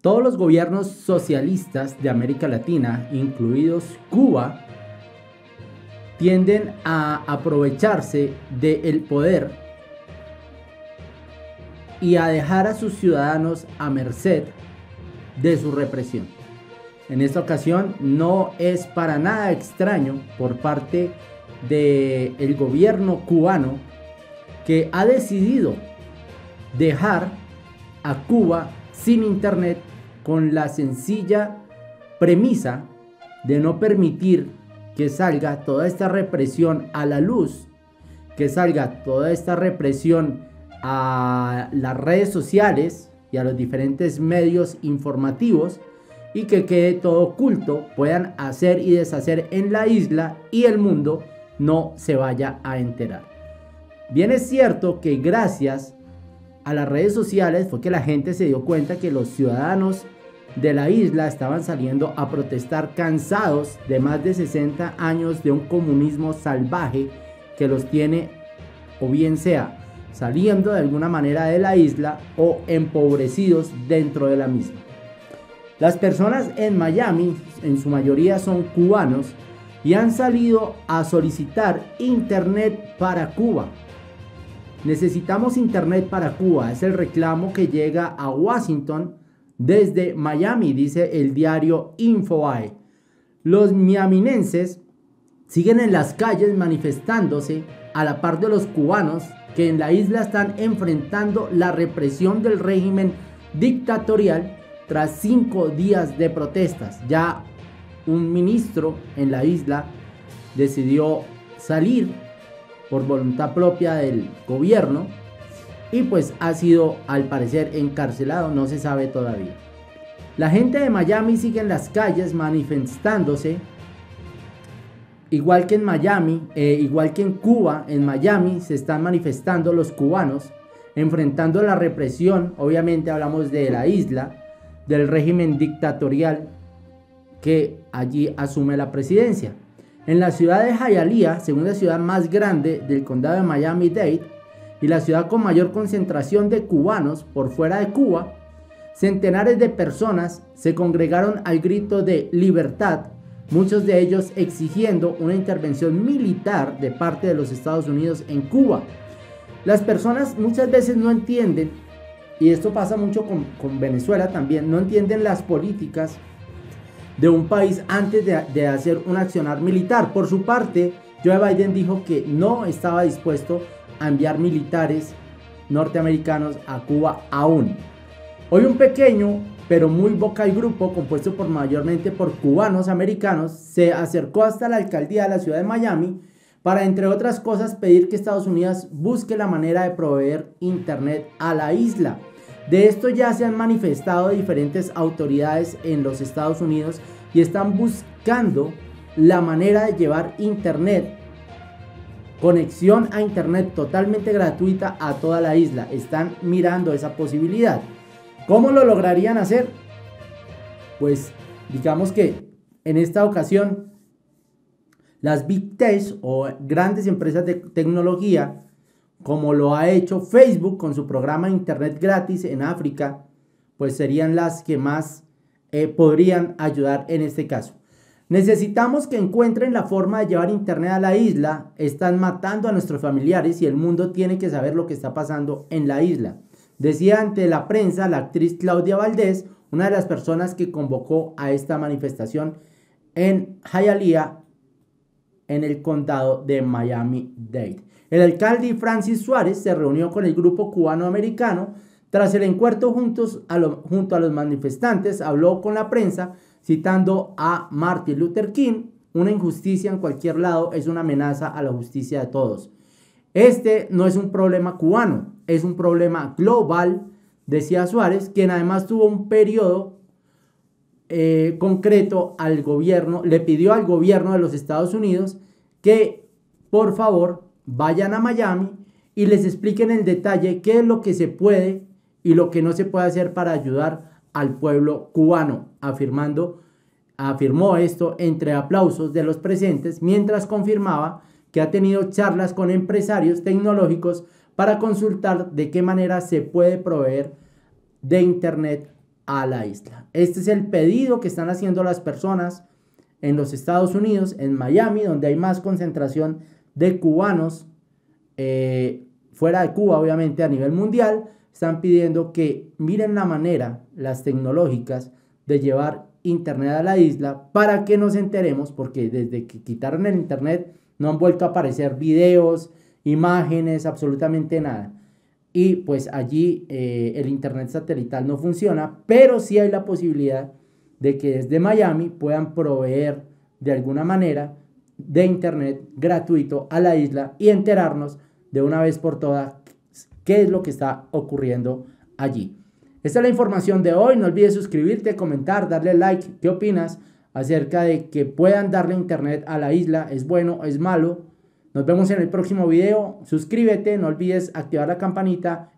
Todos los gobiernos socialistas de América Latina, incluidos Cuba, tienden a aprovecharse del poder y a dejar a sus ciudadanos a merced de su represión. En esta ocasión no es para nada extraño por parte del gobierno cubano que ha decidido dejar a Cuba sin internet con la sencilla premisa de no permitir que salga toda esta represión a la luz, que salga toda esta represión a las redes sociales y a los diferentes medios informativos y que quede todo oculto, puedan hacer y deshacer en la isla y el mundo no se vaya a enterar. Bien es cierto que gracias a las redes sociales fue que la gente se dio cuenta que los ciudadanos de la isla estaban saliendo a protestar cansados de más de 60 años de un comunismo salvaje que los tiene o bien sea saliendo de alguna manera de la isla o empobrecidos dentro de la misma. Las personas en Miami en su mayoría son cubanos y han salido a solicitar internet para Cuba Necesitamos Internet para Cuba. Es el reclamo que llega a Washington desde Miami, dice el diario Infobae. Los miaminenses siguen en las calles manifestándose a la par de los cubanos que en la isla están enfrentando la represión del régimen dictatorial tras cinco días de protestas. Ya un ministro en la isla decidió salir por voluntad propia del gobierno y pues ha sido al parecer encarcelado, no se sabe todavía. La gente de Miami sigue en las calles manifestándose, igual que en Miami, eh, igual que en Cuba, en Miami se están manifestando los cubanos, enfrentando la represión, obviamente hablamos de la isla, del régimen dictatorial que allí asume la presidencia. En la ciudad de Hialeah, segunda ciudad más grande del condado de Miami-Dade y la ciudad con mayor concentración de cubanos por fuera de Cuba, centenares de personas se congregaron al grito de libertad, muchos de ellos exigiendo una intervención militar de parte de los Estados Unidos en Cuba. Las personas muchas veces no entienden, y esto pasa mucho con, Venezuela también, no entienden las políticas de un país antes de, hacer un accionar militar. Por su parte, Joe Biden dijo que no estaba dispuesto a enviar militares norteamericanos a Cuba aún. Hoy un pequeño pero muy vocal grupo compuesto por mayormente por cubanos americanos se acercó hasta la alcaldía de la ciudad de Miami para entre otras cosas pedir que Estados Unidos busque la manera de proveer internet a la isla. De esto ya se han manifestado diferentes autoridades en los Estados Unidos y están buscando la manera de llevar internet, conexión a internet totalmente gratuita a toda la isla. Están mirando esa posibilidad. ¿Cómo lo lograrían hacer? Pues digamos que en esta ocasión las Big Tech o grandes empresas de tecnología como lo ha hecho Facebook con su programa Internet gratis en África, pues serían las que más eh, podrían ayudar en este caso. Necesitamos que encuentren la forma de llevar Internet a la isla. Están matando a nuestros familiares y el mundo tiene que saber lo que está pasando en la isla. Decía ante la prensa la actriz Claudia Valdés, una de las personas que convocó a esta manifestación en Hialeah, en el condado de Miami-Dade. El alcalde Francis Suárez se reunió con el grupo cubano-americano. Tras el encuentro juntos junto a los manifestantes, habló con la prensa citando a Martin Luther King, una injusticia en cualquier lado es una amenaza a la justicia de todos. Este no es un problema cubano, es un problema global, decía Suárez, quien además tuvo un periodo eh, concreto al gobierno, le pidió al gobierno de los Estados Unidos que por favor vayan a Miami y les expliquen en detalle qué es lo que se puede y lo que no se puede hacer para ayudar al pueblo cubano, afirmando, afirmó esto entre aplausos de los presentes mientras confirmaba que ha tenido charlas con empresarios tecnológicos para consultar de qué manera se puede proveer de internet a la isla. Este es el pedido que están haciendo las personas en los Estados Unidos, en Miami, donde hay más concentración de cubanos, eh, fuera de Cuba, obviamente, a nivel mundial, están pidiendo que miren la manera, las tecnológicas, de llevar internet a la isla para que nos enteremos, porque desde que quitaron el internet no han vuelto a aparecer videos, imágenes, absolutamente nada. Y pues allí eh, el internet satelital no funciona, pero sí hay la posibilidad de que desde Miami puedan proveer de alguna manera de internet gratuito a la isla y enterarnos de una vez por todas qué es lo que está ocurriendo allí. Esta es la información de hoy. No olvides suscribirte, comentar, darle like. ¿Qué opinas acerca de que puedan darle internet a la isla? ¿Es bueno? ¿Es malo? Nos vemos en el próximo video. Suscríbete, no olvides activar la campanita